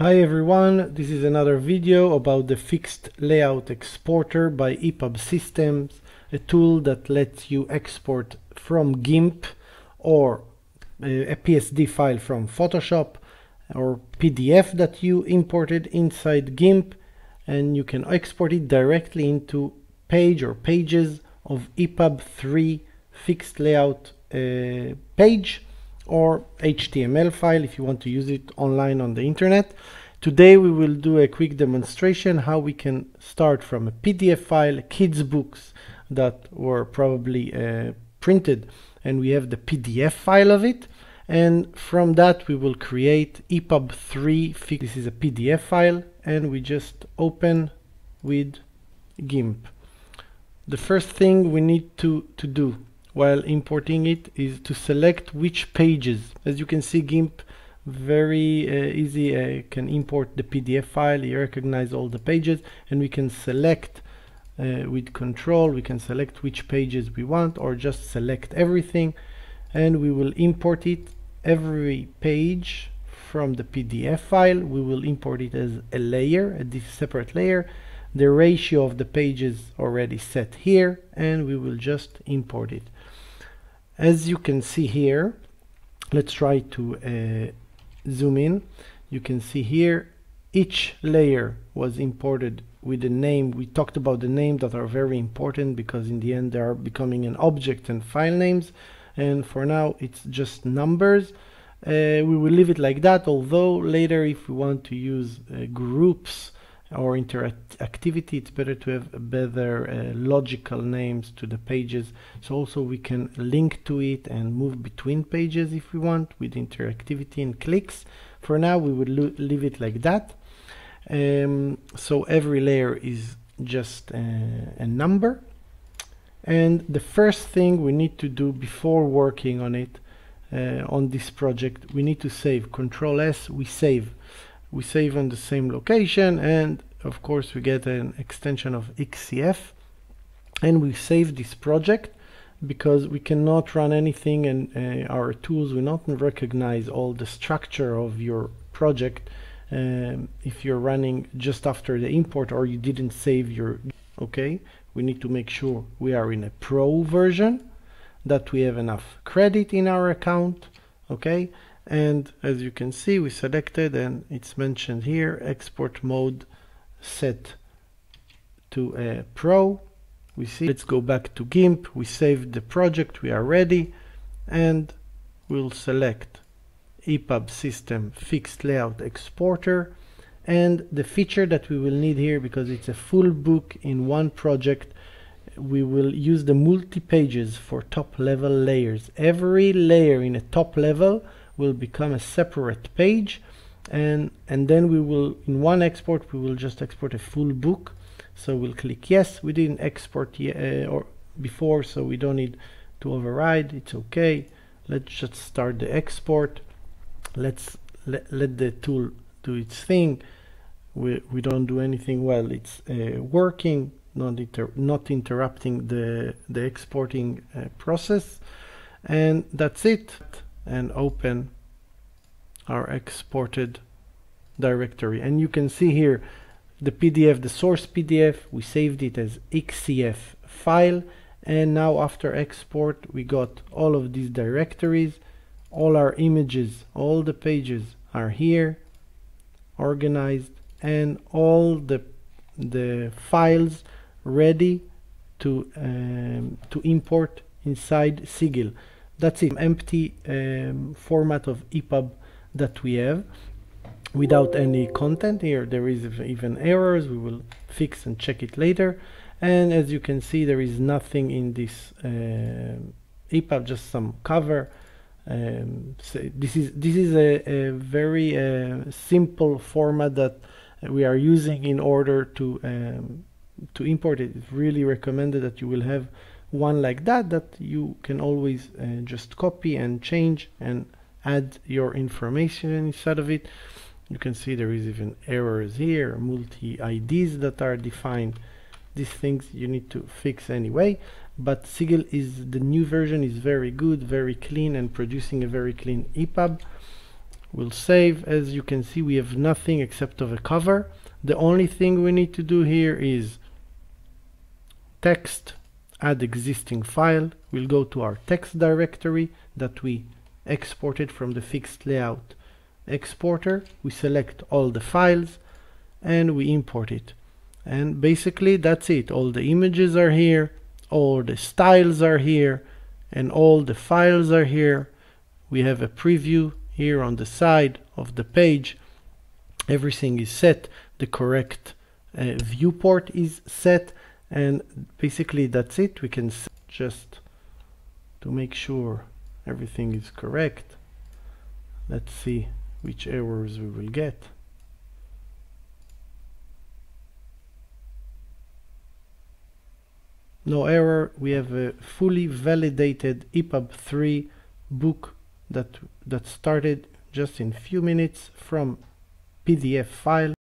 Hi everyone, this is another video about the fixed layout exporter by EPUB Systems, a tool that lets you export from GIMP or a PSD file from Photoshop or PDF that you imported inside GIMP and you can export it directly into page or pages of EPUB 3 fixed layout uh, page or HTML file if you want to use it online on the internet. Today we will do a quick demonstration how we can start from a PDF file, kids books that were probably uh, printed and we have the PDF file of it and from that we will create EPUB 3 this is a PDF file and we just open with GIMP. The first thing we need to, to do while importing it is to select which pages. As you can see GIMP very uh, easy uh, can import the PDF file, you recognize all the pages and we can select uh, with control, we can select which pages we want or just select everything. And we will import it every page from the PDF file. We will import it as a layer a separate layer. The ratio of the pages already set here and we will just import it as you can see here let's try to uh, zoom in. You can see here each layer was imported with a name. We talked about the names that are very important because in the end they are becoming an object and file names. And for now it's just numbers. Uh, we will leave it like that although later if we want to use uh, groups or interactivity it's better to have better uh, logical names to the pages. So also we can link to it and move between pages if we want with interactivity and clicks. For now we would leave it like that. Um, so every layer is just uh, a number. And the first thing we need to do before working on it uh, on this project we need to save. Control s we save we save on the same location and of course we get an extension of XCF and we save this project because we cannot run anything and uh, our tools will not recognize all the structure of your project um, if you're running just after the import or you didn't save your okay? We need to make sure we are in a pro version that we have enough credit in our account okay and as you can see we selected and it's mentioned here export mode set to a pro. We see let's go back to GIMP. We saved the project. We are ready. And we'll select EPUB system fixed layout exporter. And the feature that we will need here because it's a full book in one project we will use the multi pages for top level layers. Every layer in a top level will become a separate page. And and then we will in one export we will just export a full book. So we'll click yes. We didn't export uh, or before so we don't need to override. It's okay. Let's just start the export. Let's let, let the tool do its thing. We, we don't do anything while it's uh, working not inter not interrupting the the exporting uh, process. And that's it and open our exported directory. And you can see here the PDF the source PDF we saved it as XCF file. And now after export we got all of these directories. All our images all the pages are here organized and all the the files ready to um, to import inside Sigil that's it empty um, format of EPUB that we have. Without any content here there is even errors. We will fix and check it later. And as you can see there is nothing in this uh, EPUB just some cover. Um, so this is this is a, a very uh, simple format that we are using in order to um, to import it. It's really recommended that you will have one like that that you can always uh, just copy and change and add your information inside of it. You can see there is even errors here multi IDs that are defined. These things you need to fix anyway. But Sigil is the new version is very good very clean and producing a very clean EPUB. We'll save. As you can see we have nothing except of a cover. The only thing we need to do here is text add existing file we'll go to our text directory that we exported from the fixed layout exporter. We select all the files and we import it. And basically that's it. All the images are here all the styles are here and all the files are here. We have a preview here on the side of the page. Everything is set. The correct uh, viewport is set and basically that's it. We can just to make sure everything is correct let's see which errors we will get. No error. We have a fully validated EPUB 3 book that that started just in few minutes from PDF file